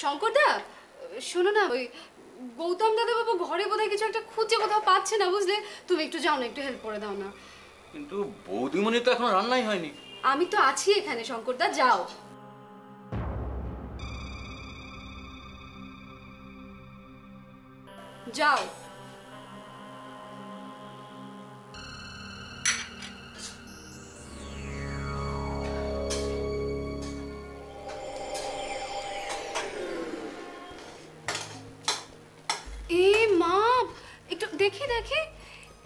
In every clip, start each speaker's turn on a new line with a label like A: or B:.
A: শঙ্করদা শোনো না ওই গৌতম দাদা বাবু ঘরে বোধহয় কিছু একটা খুঁজে কোথাও পাচ্ছে না বুঝলে? তুমি একটু যাও না একটু হেল্প করে দাও না।
B: কিন্তু বৌদিমণি তো এখন রান্নাই হয়নি।
A: আমি তো আছি এখানে শঙ্করদা যাও। যাও। দেখি দেখি।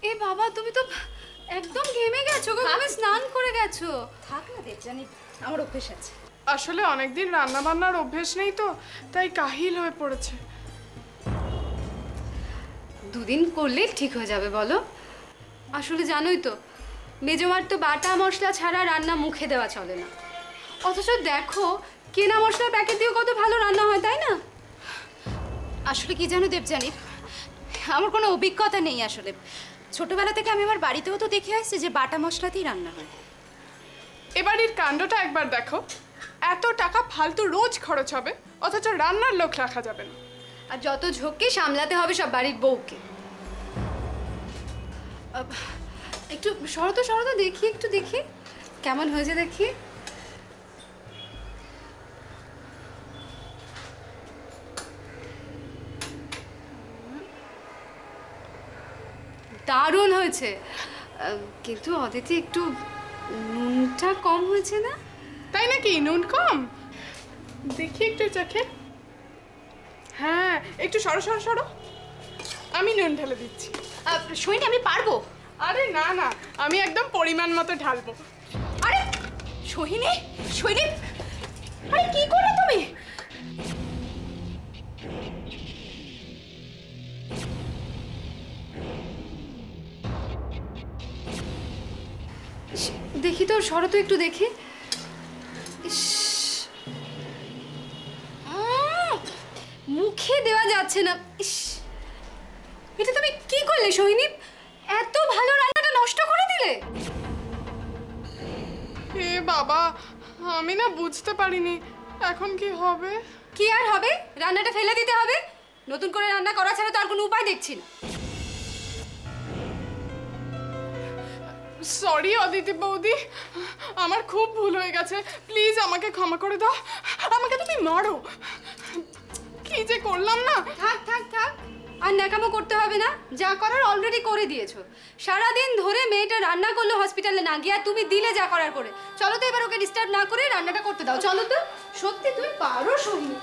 A: এ বাবা তুমি তো একদম ঘেমে গেছো গো তুমি স্নান করে গেছো।
C: থাক না দেবজানি আমার অভ্যেস আছে।
D: আসলে অনেকদিন রান্না বান্নার অভ্যেস নেই তো তাই কাহিল হয়ে পড়েছে।
A: দুদিন করলে ঠিক হয়ে যাবে বলো? আসলে জানোই তো মেজমার তো বাটা মশলা ছাড়া রান্না মুখে দেওয়া চলে না। অথচ দেখো কেনা মশলার প্যাকেট দিয়েও কত ভালো রান্না হয় তাই না?
C: আসলে কি জানো দেবজানি আমার কোনো অভিজ্ঞতা নেই আসলে। ছোটবেলা থেকে আমি আমার বাড়িতেও তো দেখে আসছি যে বাটা মশলাতেই রান্না হয়।
D: এবারের কাণ্ডটা একবার দেখো। এত টাকা ফালতু রোজ খরচ হবে অথচ রান্নার লোক রাখা যাবে না।
A: আর যত ঝোঁককে সামলাতে হবে সব বাড়ির বউকে। একটু শরত শরত দেখি একটু দেখি। কেমন হয়েছে দেখি? দারুণ হয়েছে। কিন্তু অদিতি একটু নুনটা কম হয়েছে না?
D: তাই নাকি? নুন কম? দেখি একটু চোখে। হ্যাঁ একটু সরো সরো সরো। আমি নুন ঢেলে দিচ্ছি।
C: সইনি আমি পারব?
D: আরে না না আমি একদম পরিমাণ মতো ঢালবো।
C: আরে সোহিনী সোহিনী আরে কি করলে তুমি?
A: দেখি তো শরত একটু দেখি। ইস, মুখে দেওয়া যাচ্ছে না। ইস। এটা তুমি কি করলে সোহিনী? এত ভালো রান্নাটা নষ্ট করে দিলে।
D: এ বাবা আমি না বুঝতে পারিনি। এখন কি হবে?
A: কি আর হবে? রান্নাটা ফেলে দিতে হবে। নতুন করে রান্না করা ছাড়া তো আর কোনো উপায় দেখছি না।
D: সরি অদিতি বৌদি। আমার খুব ভুল হয়ে গেছে। প্লিজ আমাকে ক্ষমা করে দাও। আমাকে তুমি মারো। কি যে করলাম না?
A: থাক থাক থাক। আর ন্যাকামো করতে হবে না। যা করার অলরেডি করে দিয়েছ। সারাদিন ধরে মেয়েটা রান্না করল হসপিটালে না গিয়ে তুমি দিলে যা করার করে। চলো তো এবার ওকে ডিস্টার্ব না করে রান্নাটা করতে দাও। চলো তো। সত্যি, তুমি পারো সোহিনী